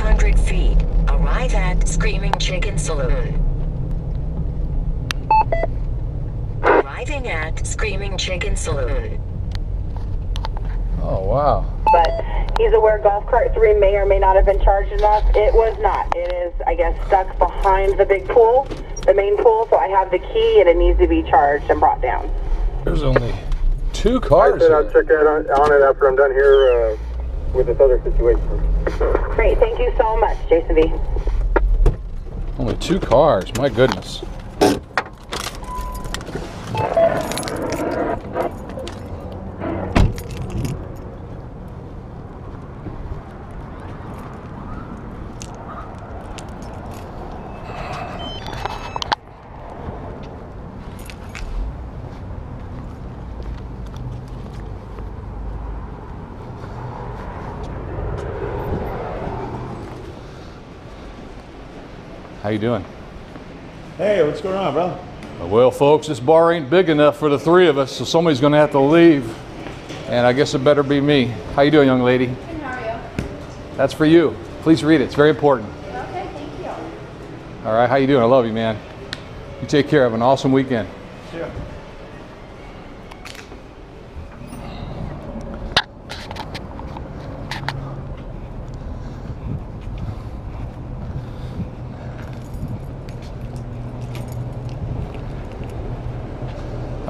600 feet, arrive at Screaming Chicken Saloon. Arriving at Screaming Chicken Saloon. Oh, wow. but he's aware golf cart three may or may not have been charged enough. It was not. It is, I guess, stuck behind the big pool, the main pool. So I have the key, and it needs to be charged and brought down. There's only two I cars said I'll check out on, on it after I'm done here uh, with this other situation. Great. Thank you so much, Jason B. Only two cars. My goodness. How you doing? Hey, what's going on, brother? Uh, well, folks, this bar ain't big enough for the three of us, so somebody's going to have to leave. And I guess it better be me. How you doing, young lady? How are you? That's for you. Please read it. It's very important. Okay, thank you. All right, how you doing? I love you, man. You take care. Have an awesome weekend. Sure.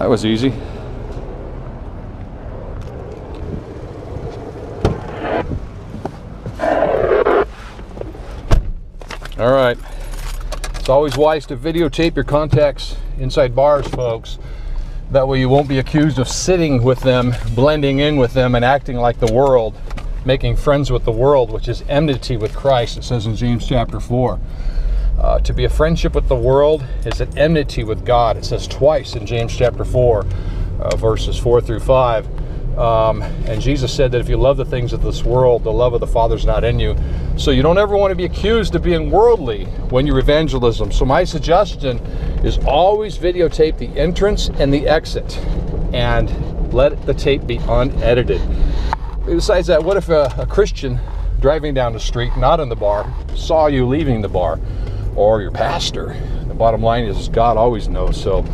That was easy. All right. It's always wise to videotape your contacts inside bars, folks. That way you won't be accused of sitting with them, blending in with them, and acting like the world, making friends with the world, which is enmity with Christ, it says in James chapter 4. Uh, to be a friendship with the world is an enmity with God. It says twice in James chapter 4, uh, verses 4 through 5. Um, and Jesus said that if you love the things of this world, the love of the Father's not in you. So you don't ever want to be accused of being worldly when you're evangelism. So my suggestion is always videotape the entrance and the exit and let the tape be unedited. Besides that, what if a, a Christian driving down the street, not in the bar, saw you leaving the bar, or your pastor? The bottom line is God always knows. So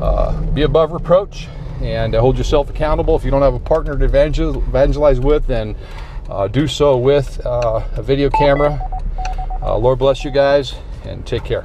uh, be above reproach and uh, hold yourself accountable. If you don't have a partner to evangel- evangelize with, then uh, do so with uh, a video camera. Uh, Lord bless you guys and take care.